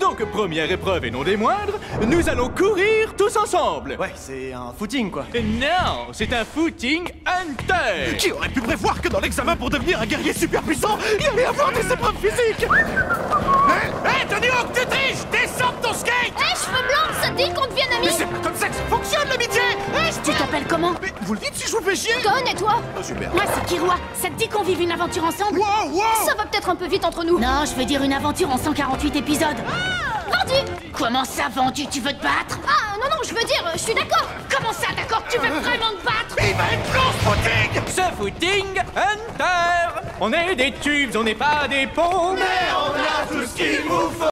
Donc, première épreuve et non des moindres, nous allons courir tous ensemble. Ouais, c'est un footing quoi. Non, c'est un footing hunter. Qui aurait pu prévoir que dans l'examen pour devenir un guerrier super puissant, il y allait avoir des épreuves physiques? Hé, hey, Tony Hawk, tu triches Descends de ton skate Hé, cheveux blancs, ça te dit qu'on devienne Mais amis c'est pas comme ça que ça fonctionne l'amitié Hé, je- Tu t'appelles comment? Mais vous le dites si je vous fais chier Con et toi? Oh, super. Moi, c'est Kiroi. Ça te dit qu'on vive une aventure ensemble? Wow, wow Ça va peut-être un peu vite entre nous. Non, je veux dire une aventure en 148 épisodes. Vendu Comment ça, vendu Tu veux te battre? Ah, non, non, je veux dire, je suis d'accord Comment ça, d'accord? Tu veux vraiment te battre? Il va être long ce footing Ce footing hunter. On est des tubes, on n'est pas des pompes. On a tout ce qu'il vous faut